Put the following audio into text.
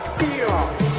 vacío.